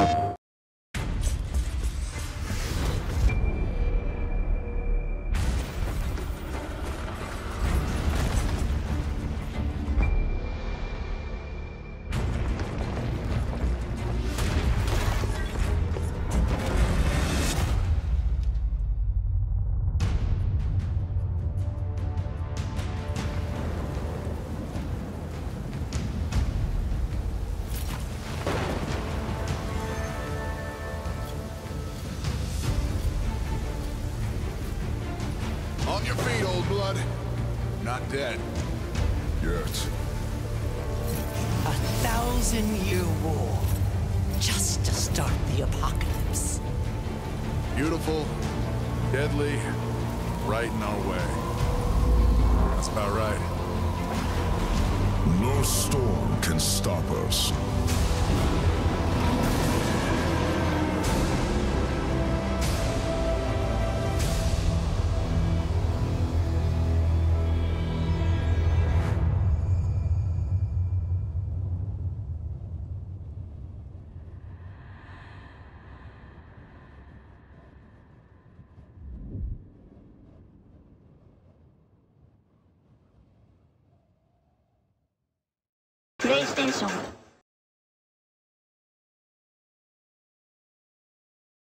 now. On your feet, old blood. Not dead. Yet. A thousand-year war. Just to start the apocalypse. Beautiful, deadly, right in our way. That's about right. No storm can stop us. プレイステーション。